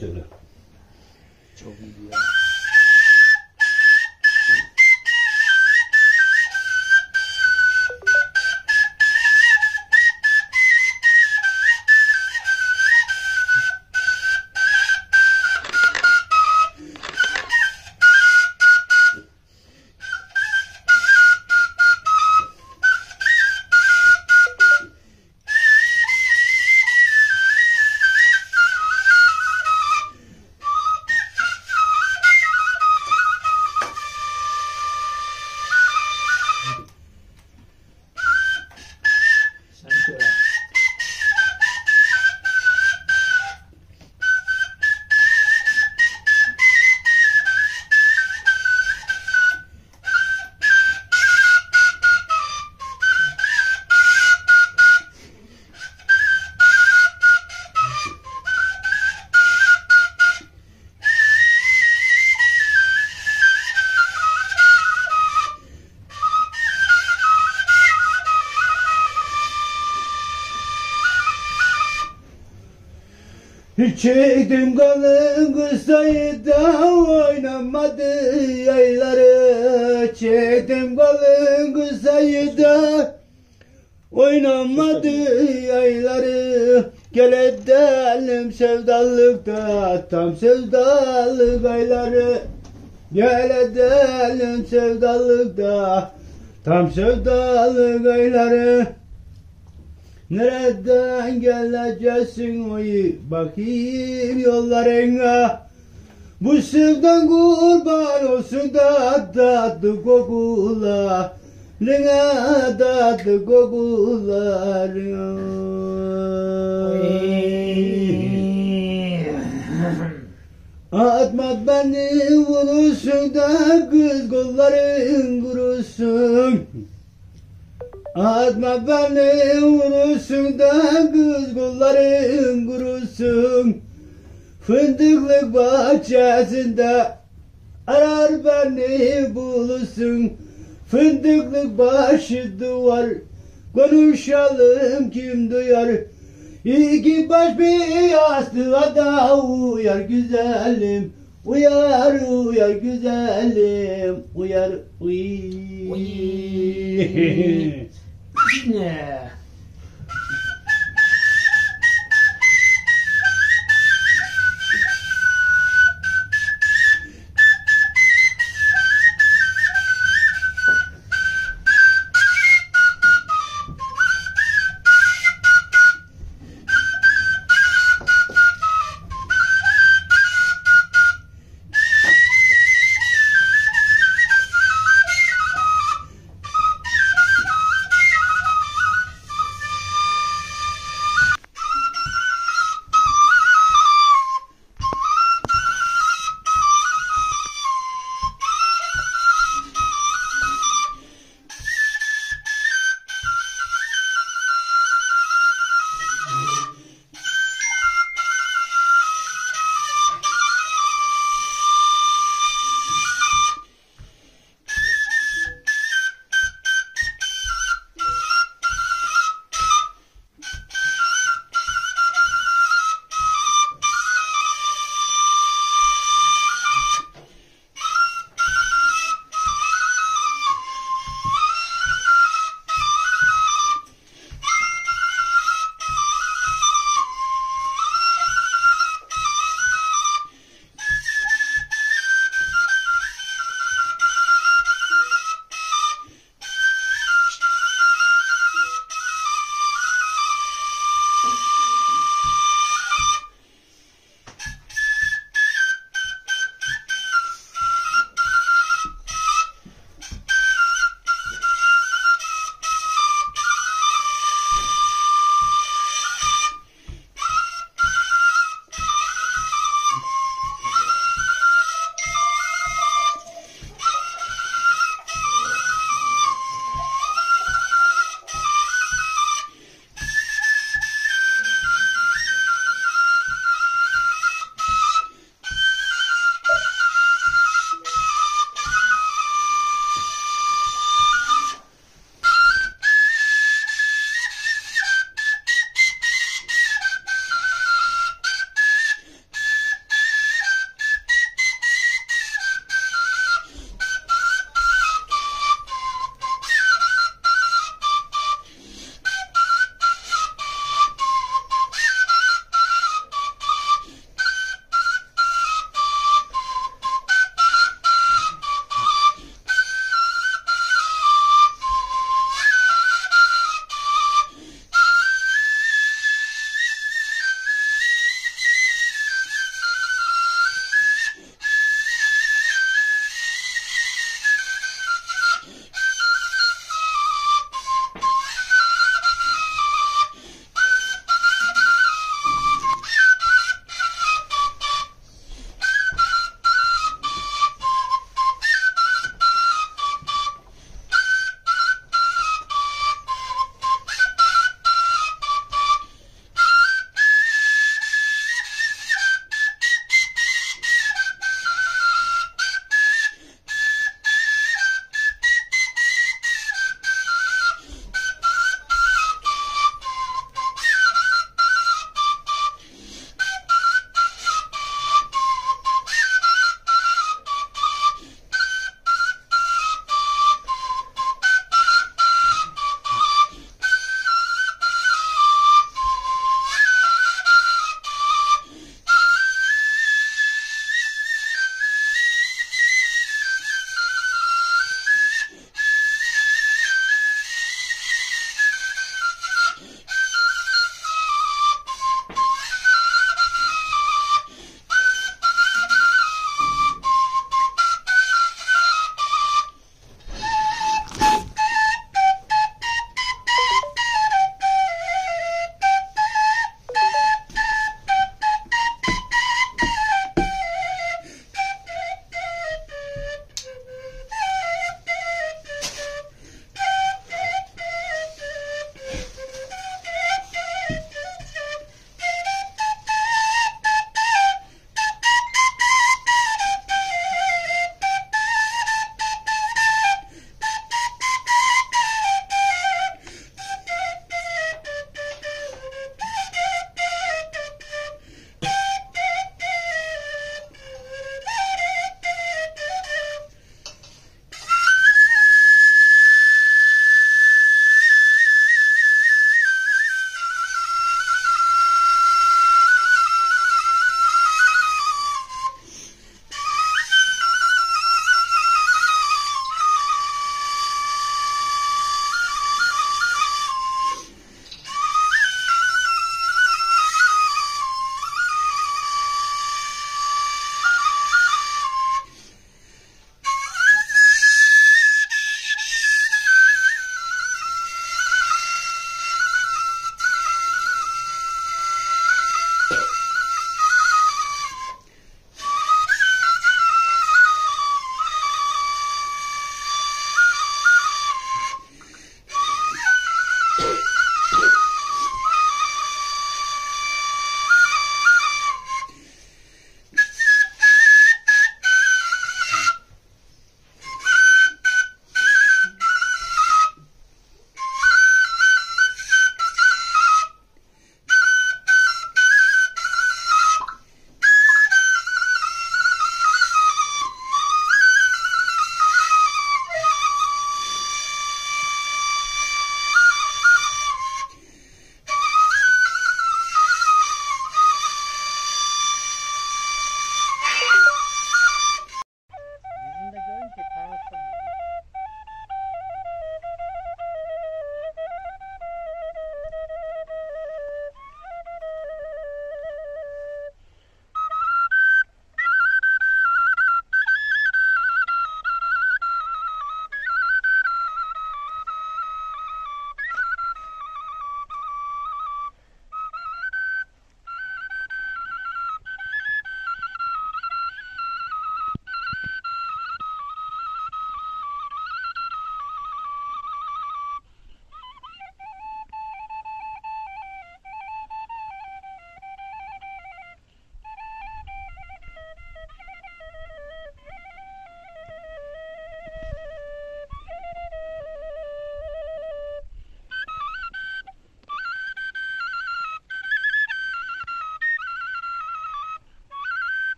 Söyle. Çektim kalın kısayı da oynamadı yayları. Çektim kalın kısayı da oynamadı yayları. Gel edelim sevdalıkta tam sevdalık ayları. Gel edelim sevdalıkta tam sevdalık ayları Nereden geleceksin oy? Bakayım yollarına. Bu sevdan kurban olsun da tatlı kokular Lina tatlı kokularına Atma beni vurursun da kız kolların kurusun Atma beni vurursun da kız kolların kurusun Fındıklık bahçesinde arar beni bulursun Fındıklık başı duvar konuşalım kim duyar İki baş bir yastığa da uyar güzelim Uyar uyar güzelim Uyar uy. Uy. Ne?